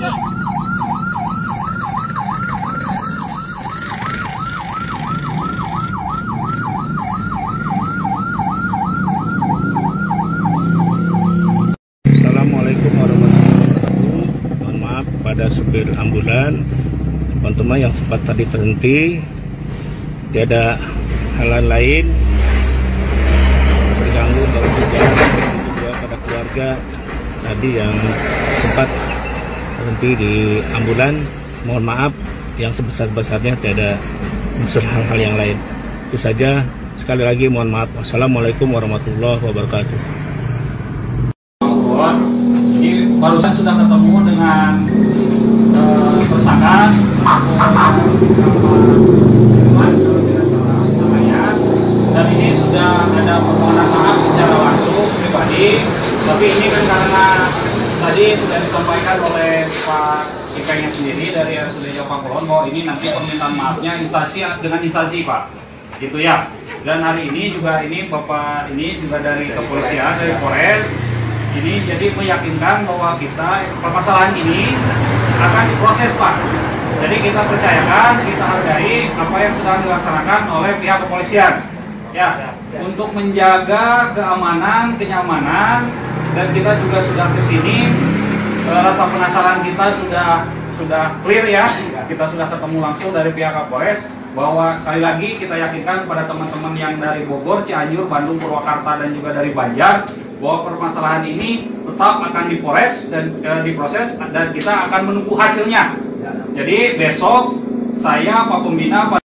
Assalamualaikum warahmatullahi wabarakatuh. Mohon maaf pada supir ambulan, teman-teman yang sempat tadi terhenti, tiada halan lain. Terganggu baru juga pada keluarga tadi yang sempat berhenti di ambulan mohon maaf yang sebesar-besarnya tiada unsur hal-hal yang lain. Itu saja. Sekali lagi mohon maaf. Wassalamualaikum warahmatullahi wabarakatuh. Jadi barusan sudah ketemu dengan eh, tersangka. Dan ini sudah ada permohonan maaf secara langsung pribadi. Tapi ini kan karena tadi sudah disampaikan oleh Pak IK-nya sendiri dari RSUD Jawa Kulon bahwa ini nanti permintaan maafnya instansi dengan instansi Pak. Gitu ya. Dan hari ini juga ini Bapak ini juga dari kepolisian dari Polres ini jadi meyakinkan bahwa kita permasalahan ini akan diproses Pak. Jadi kita percayakan, kita hargai apa yang sedang dilaksanakan oleh pihak kepolisian. Ya, untuk menjaga keamanan, kenyamanan, dan kita juga sudah ke sini eh, rasa penasaran kita sudah sudah clear ya. Kita sudah ketemu langsung dari pihak Kapolres bahwa sekali lagi kita yakinkan kepada teman-teman yang dari Bogor, Cianjur, Bandung, Purwakarta dan juga dari Banjar bahwa permasalahan ini tetap akan dipores dan eh, diproses dan kita akan menunggu hasilnya. Jadi besok saya Pak Pembina